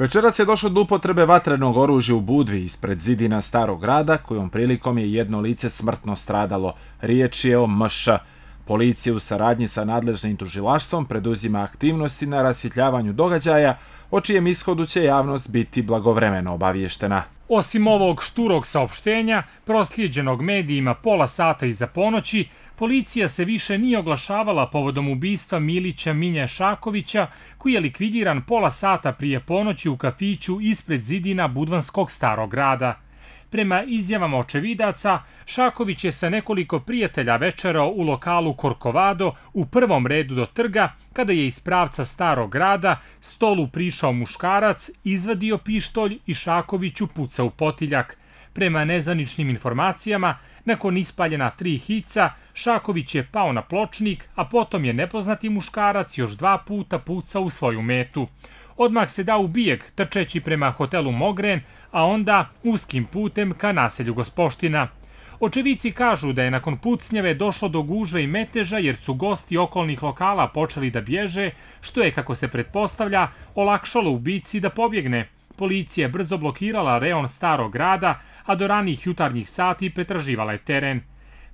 Večeras je došlo do upotrebe vatrenog oružja u Budvi ispred zidina starog grada, kojom prilikom je jedno lice smrtno stradalo. Riječ je o MŠ. Policija u saradnji sa nadležnim tužilaštvom preduzima aktivnosti na rasvjetljavanju događaja, o čijem ishodu će javnost biti blagovremeno obavještena. Osim ovog šturog saopštenja, proslijeđenog medijima pola sata iza ponoći, policija se više nije oglašavala povodom ubistva Milića Minja Šakovića, koji je likvidiran pola sata prije ponoći u kafiću ispred zidina Budvanskog starog grada. Prema izjavama očevidaca, Šaković je sa nekoliko prijatelja večerao u lokalu Korkovado u prvom redu do trga, kada je iz pravca starog grada stolu prišao muškarac, izvadio pištolj i Šakoviću pucao u potiljak. Prema nezaničnim informacijama, nakon ispaljena tri hica, Šaković je pao na pločnik, a potom je nepoznati muškarac još dva puta pucao u svoju metu. Odmah se da u bijeg, trčeći prema hotelu Mogren, a onda uskim putem ka naselju Gospoština. Očevici kažu da je nakon pucnjave došlo do gužve i meteža jer su gosti okolnih lokala počeli da bježe, što je, kako se pretpostavlja, olakšalo ubici da pobjegne. Policija je brzo blokirala reon starog grada, a do ranih jutarnjih sati pretraživala je teren.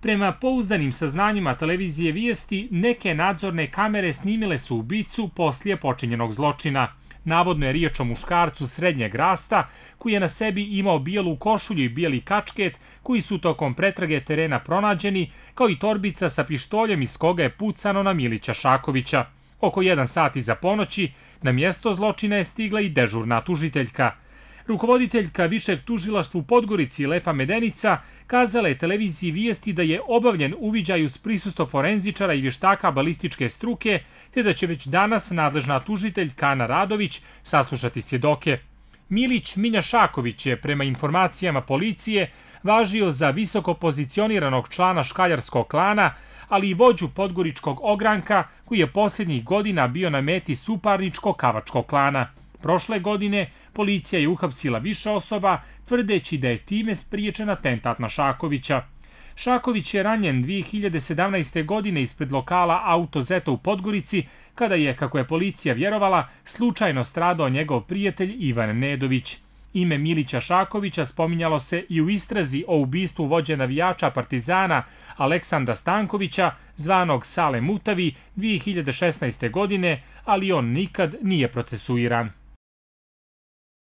Prema pouzdanim saznanjima televizije vijesti, neke nadzorne kamere snimile su ubicu poslije počinjenog zločina. Navodno je riječ o muškarcu srednjeg rasta, koji je na sebi imao bijelu košulju i bijeli kačket, koji su tokom pretrage terena pronađeni, kao i torbica sa pištoljem iz koga je pucano na Milića Šakovića. Oko jedan sat iza ponoći, na mjesto zločina je stigla i dežurna tužiteljka. Rukovoditeljka višeg tužilaštva u Podgorici Lepa Medenica kazala je televiziji vijesti da je obavljen uviđaj uz prisusto forenzičara i vještaka balističke struke, te da će već danas nadležna tužiteljka Ana Radović saslušati svjedoke. Milić Minja Šaković je, prema informacijama policije, važio za visoko pozicioniranog člana škaljarskog klana, ali i vođu podgoričkog ogranka koji je posljednjih godina bio na meti suparničko-kavačkog klana. Prošle godine policija je uhapsila više osoba, tvrdeći da je time spriječen atentat na Šakovića. Šaković je ranjen 2017. godine ispred lokala Auto Zeta u Podgorici, kada je, kako je policija vjerovala, slučajno stradao njegov prijatelj Ivan Nedović. Ime Milića Šakovića spominjalo se i u istrazi o ubistvu vođe navijača Partizana Aleksandra Stankovića, zvanog Sale Mutavi, 2016. godine, ali on nikad nije procesuiran.